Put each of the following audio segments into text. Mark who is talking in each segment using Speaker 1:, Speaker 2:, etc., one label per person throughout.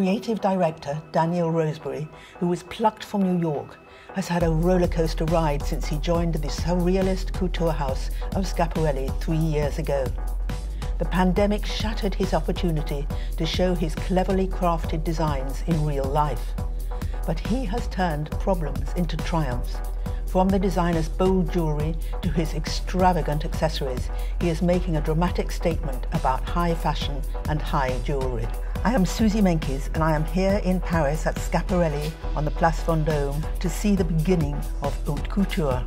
Speaker 1: Creative director Daniel Roseberry, who was plucked from New York, has had a rollercoaster ride since he joined the surrealist couture house of Schiaparelli three years ago. The pandemic shattered his opportunity to show his cleverly crafted designs in real life. But he has turned problems into triumphs. From the designer's bold jewellery to his extravagant accessories, he is making a dramatic statement about high fashion and high jewellery. I am Suzy Menkes and I am here in Paris at Schiaparelli on the Place Vendôme to see the beginning of haute couture.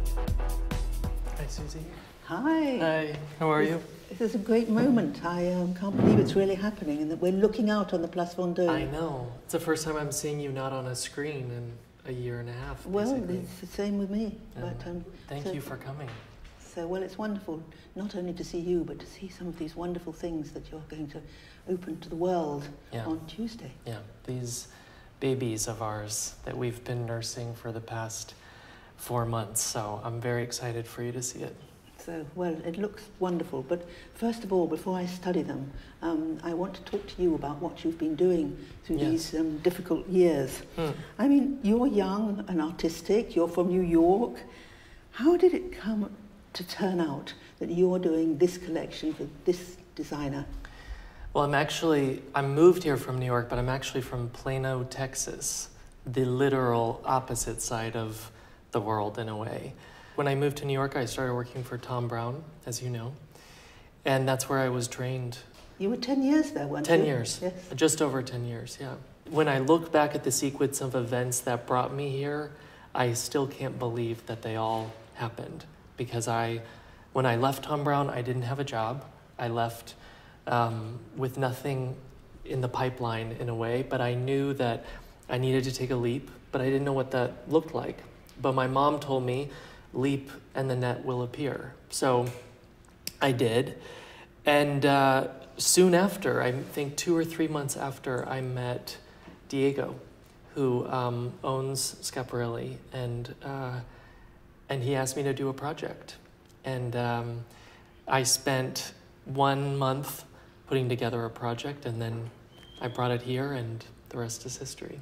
Speaker 2: Hi, Suzy.
Speaker 1: Hi.
Speaker 2: Hi, how are you?
Speaker 1: This is a great moment. I um, can't believe it's really happening and that we're looking out on the Place Vendôme.
Speaker 2: I know. It's the first time I'm seeing you not on a screen in a year and a half.
Speaker 1: Well,
Speaker 2: basically.
Speaker 1: it's the same with me.
Speaker 2: And
Speaker 1: But, um,
Speaker 2: Thank
Speaker 1: so-
Speaker 2: you for coming.
Speaker 1: So, well, it's wonderful not only to see you, but to see some of these wonderful things that you're going to open to the world
Speaker 2: Yeah.
Speaker 1: on Tuesday.
Speaker 2: Yeah, these babies of ours that we've been nursing for the past four months. So I'm very excited for you to see it.
Speaker 1: So, well, it looks wonderful. But first of all, before I study them, um, I want to talk to you about what you've been doing through
Speaker 2: Yes.
Speaker 1: these um, difficult years.
Speaker 2: Hmm.
Speaker 1: I mean, you're young and artistic, you're from New York. How did it come to turn out that you're doing this collection for this designer?
Speaker 2: Well, I'm actually, I moved here from New York, but I'm actually from Plano, Texas, the literal opposite side of the world in a way. When I moved to New York, I started working for Thom Browne, as you know, and that's where I was trained.
Speaker 1: You were 10 years there, weren't
Speaker 2: 10
Speaker 1: you?
Speaker 2: years,
Speaker 1: Yes.
Speaker 2: just over 10 years, yeah. When I look back at the sequence of events that brought me here, I still can't believe that they all happened because I, when I left Thom Browne, I didn't have a job. I left um, with nothing in the pipeline in a way, but I knew that I needed to take a leap, but I didn't know what that looked like. But my mom told me, leap and the net will appear. So I did. And uh, soon after, I think two or three months after, I met Diego, who um, owns Schiaparelli, and uh, and he asked me to do a project, and um, I spent one month putting together a project, and then I brought it here, and the rest is history.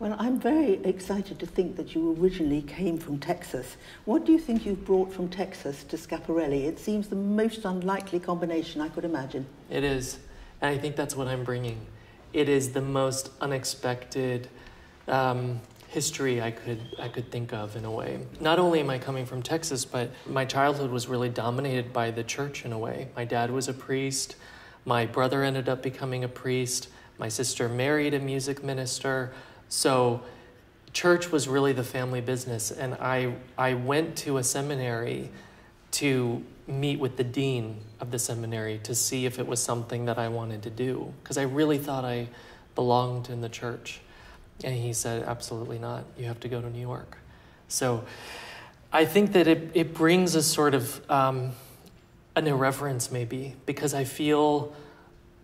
Speaker 1: Well, I'm very excited to think that you originally came from Texas. What do you think you've brought from Texas to Schiaparelli? It seems the most unlikely combination I could imagine.
Speaker 2: It is, and I think that's what I'm bringing. It is the most unexpected um, history I could I could think of in a way. Not only am I coming from Texas, but my childhood was really dominated by the church in a way. My dad was a priest. My brother ended up becoming a priest. My sister married a music minister. So church was really the family business and I I went to a seminary to meet with the dean of the seminary to see if it was something that I wanted to do because I really thought I belonged in the church. And he said, absolutely not. You have to go to New York. So I think that it, it brings a sort of um, an irreverence, maybe, because I feel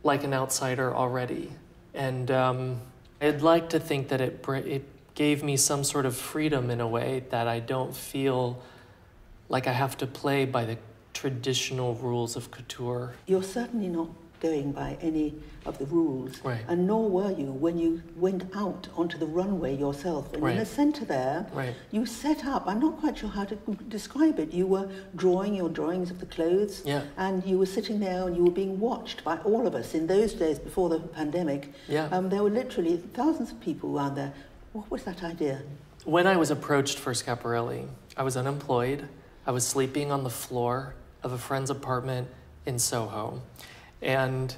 Speaker 2: like an outsider already. And um, I'd like to think that it, it gave me some sort of freedom in a way that I don't feel like I have to play by the traditional rules of couture.
Speaker 1: You're certainly not going by any of the rules,
Speaker 2: Right.
Speaker 1: and nor were you when you went out onto the runway yourself. And in the centre there,
Speaker 2: Right.
Speaker 1: you set up, I'm not quite sure how to describe it, you were drawing your drawings of the clothes,
Speaker 2: Yeah.
Speaker 1: and you were sitting there and you were being watched by all of us. In those days, before the pandemic,
Speaker 2: Yeah.
Speaker 1: um, there were literally thousands of people around there. What was that idea?
Speaker 2: When I was approached for Schiaparelli, I was unemployed. I was sleeping on the floor of a friend's apartment in Soho. And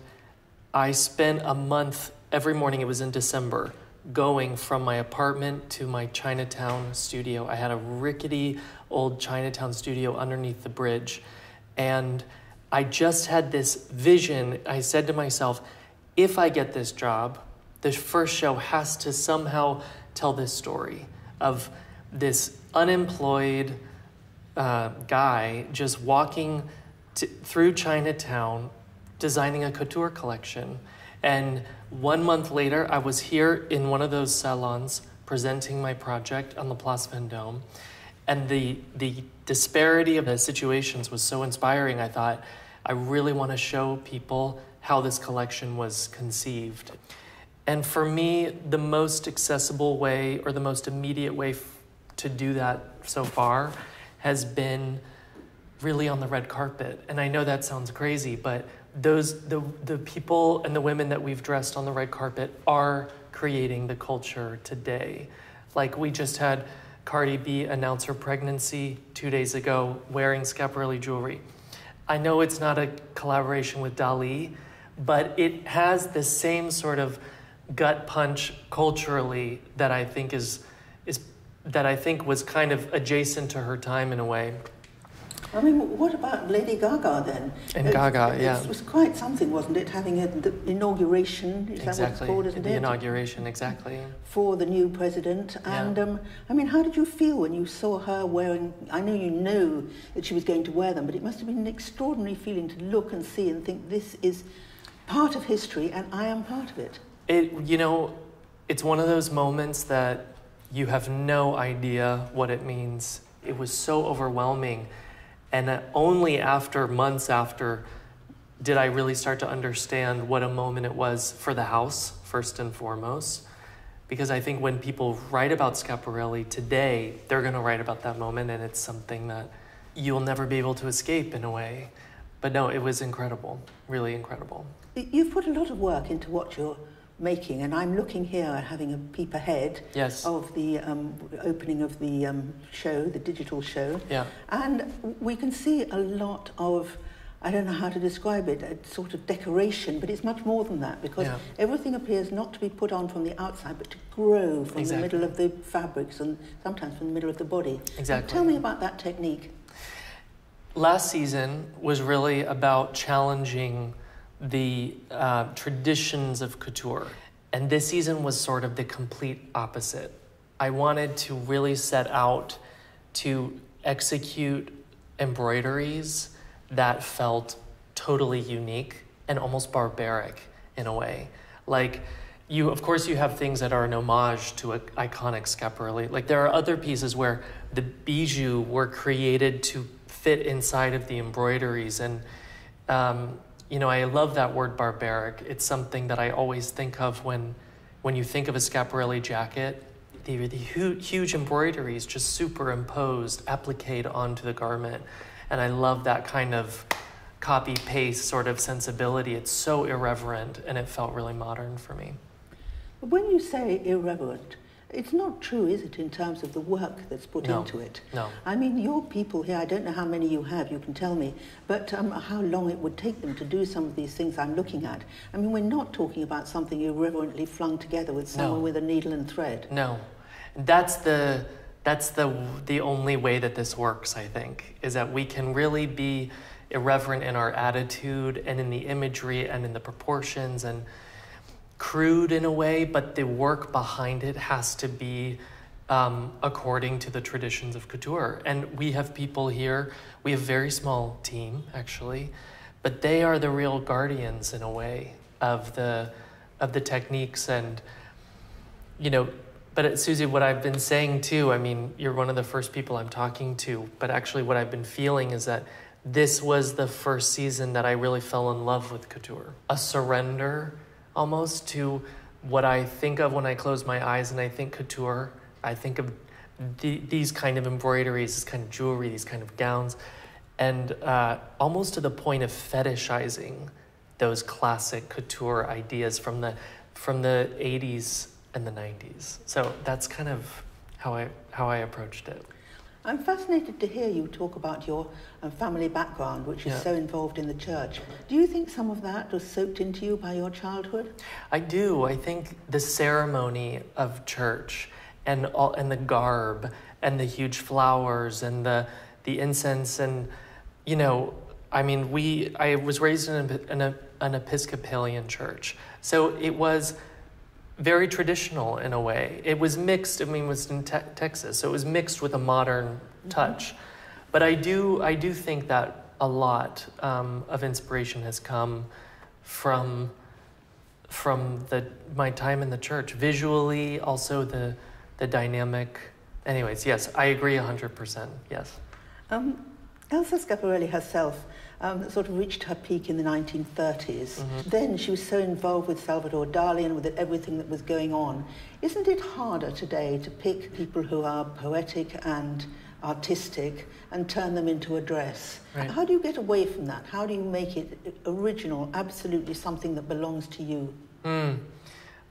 Speaker 2: I spent a month every morning, it was in December, going from my apartment to my Chinatown studio. I had a rickety old Chinatown studio underneath the bridge. And I just had this vision. I said to myself, if I get this job, the first show has to somehow tell this story of this unemployed uh, guy just walking to, through Chinatown designing a couture collection. And one month later, I was here in one of those salons presenting my project on the Place Vendôme. And the, the disparity of the situations was so inspiring. I thought, I really want to show people how this collection was conceived. And for me, the most accessible way or the most immediate way to do that so far has been really on the red carpet. And I know that sounds crazy, but those the the people and the women that we've dressed on the red carpet are creating the culture today. Like we just had Cardi B announce her pregnancy two days ago wearing Schiaparelli jewelry. I know it's not a collaboration with Dali, but it has the same sort of gut punch culturally that I think is is that I think was kind of adjacent to her time in a way.
Speaker 1: I mean, what about Lady Gaga then?
Speaker 2: And
Speaker 1: It-
Speaker 2: Gaga,
Speaker 1: it,
Speaker 2: yeah.
Speaker 1: It was quite something, wasn't it? Having a, the inauguration, is that what it's called, isn't
Speaker 2: the
Speaker 1: it?
Speaker 2: inauguration, exactly.
Speaker 1: for the new president.
Speaker 2: Yeah.
Speaker 1: And um, I mean, how did you feel when you saw her wearing? I know you knew that she was going to wear them, but it must have been an extraordinary feeling to look and see and think this is part of history, and I am part of it.
Speaker 2: It, you know, it's one of those moments that you have no idea what it means. It was so overwhelming. And only after, months after, did I really start to understand what a moment it was for the house, first and foremost. Because I think when people write about Schiaparelli today, they're going to write about that moment, and it's something that you'll never be able to escape in a way. But no, it was incredible, really incredible.
Speaker 1: You've put a lot of work into what you're making, and I'm looking here having a peep ahead
Speaker 2: Yes.
Speaker 1: of the um, opening of the um, show, the digital show.
Speaker 2: Yeah.
Speaker 1: And we can see a lot of, I don't know how to describe it, a sort of decoration, but it's much more than that because
Speaker 2: Yeah.
Speaker 1: everything appears not to be put on from the outside, but to grow from
Speaker 2: Exactly.
Speaker 1: the middle of the fabrics and sometimes from the middle of the body.
Speaker 2: Exactly.
Speaker 1: Tell me about that technique.
Speaker 2: Last season was really about challenging the uh, traditions of couture. And this season was sort of the complete opposite. I wanted to really set out to execute embroideries that felt totally unique and almost barbaric in a way. Like, you, of course, you have things that are an homage to an iconic Schiaparelli. Like, there are other pieces where the bijou were created to fit inside of the embroideries. And, um, you know, I love that word barbaric. It's something that I always think of when, when you think of a Schiaparelli jacket. The, the hu- huge embroideries just superimposed, appliqued onto the garment. And I love that kind of copy paste sort of sensibility. It's so irreverent and it felt really modern for me.
Speaker 1: When you say irreverent, it's not true, is it, in terms of the work that's put
Speaker 2: No.
Speaker 1: into it?
Speaker 2: No.
Speaker 1: I mean, your people here, I don't know how many you have, you can tell me, but um, how long it would take them to do some of these things I'm looking at. I mean, we're not talking about something irreverently flung together with someone
Speaker 2: No.
Speaker 1: with a needle and thread.
Speaker 2: No, that's the that's the the only way that this works. I think is that we can really be irreverent in our attitude and in the imagery and in the proportions and crude in a way, but the work behind it has to be um, according to the traditions of couture. And we have people here. We have a very small team actually, but they are the real guardians in a way of the of the techniques and you know, but uh, Suzy, what I've been saying too, I mean, you're one of the first people I'm talking to, but actually, what I've been feeling is that this was the first season that I really fell in love with couture. A surrender almost to what I think of when I close my eyes and I think couture. I think of the, these kind of embroideries, this kind of jewelry, these kind of gowns, and uh, almost to the point of fetishizing those classic couture ideas from the from the 80s and the 90s. So that's kind of how I how I approached it.
Speaker 1: I'm fascinated to hear you talk about your um, family background, which is
Speaker 2: Yeah.
Speaker 1: so involved in the church. Do you think some of that was soaked into you by your childhood?
Speaker 2: I do. I think the ceremony of church and all and the garb and the huge flowers and the the incense and you know, I mean, we I was raised in an, an, an Episcopalian church, so it was very traditional in a way. It was mixed. I mean, it was in te- Texas, so it was mixed with a modern touch. But I do, I do think that a lot um, of inspiration has come from from the my time in the church. Visually, also the the dynamic. Anyways, yes, I agree hundred percent. Yes.
Speaker 1: Um, Elsa Schiaparelli herself um, sort of reached her peak in the 1930s. Mm-hmm. Then she was so involved with Salvador Dali and with everything that was going on. Isn't it harder today to pick people who are poetic and artistic and turn them into a dress? Right. How do you get away from that? How do you make it original, absolutely something that belongs to you?
Speaker 2: Mm,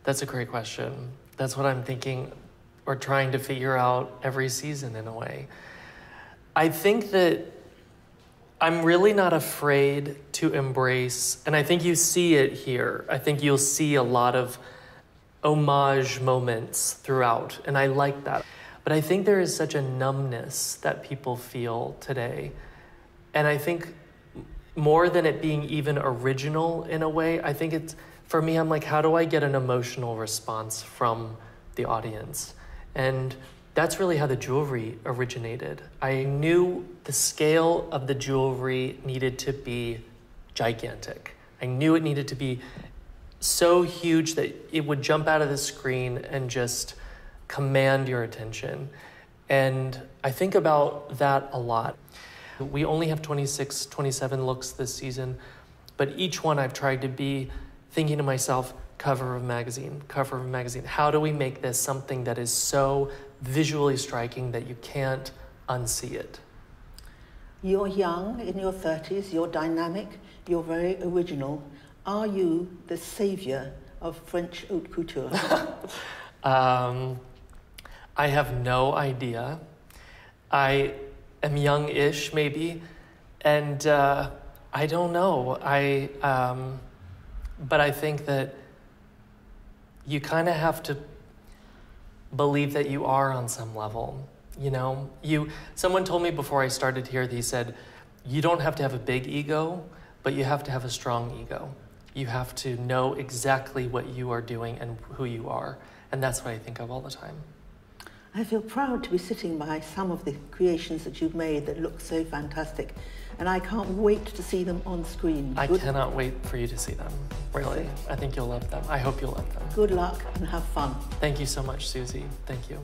Speaker 2: that's a great question. That's what I'm thinking or trying to figure out every season in a way. I think that I'm really not afraid to embrace, and I think you see it here. I think you'll see a lot of homage moments throughout, and I like that. But I think there is such a numbness that people feel today. And I think more than it being even original in a way, I think it's for me, I'm like, how do I get an emotional response from the audience? And that's really how the jewelry originated. I knew the scale of the jewelry needed to be gigantic. I knew it needed to be so huge that it would jump out of the screen and just command your attention. And I think about that a lot. We only have 26, 27 looks this season, but each one I've tried to be thinking to myself, cover of magazine, cover of magazine. How do we make this something that is so visually striking that you can't unsee it?
Speaker 1: You're young, in your 30s, you're dynamic, you're very original. Are you the savior of French haute couture?
Speaker 2: um, I have no idea. I am young ish, maybe, and uh, I don't know. I, um, but I think that you kind of have to believe that you are on some level. You know, you someone told me before I started here, he said, you don't have to have a big ego, but you have to have a strong ego. You have to know exactly what you are doing and who you are. And that's what I think of all the time.
Speaker 1: I feel proud to be sitting by some of the creations that you've made that look so fantastic and I can't wait to see them on screen.
Speaker 2: I Good. cannot wait for you to see them. Really. I think you'll love them. I hope you'll love them.
Speaker 1: Good luck and have fun.
Speaker 2: Thank you so much, Suzy. Thank you.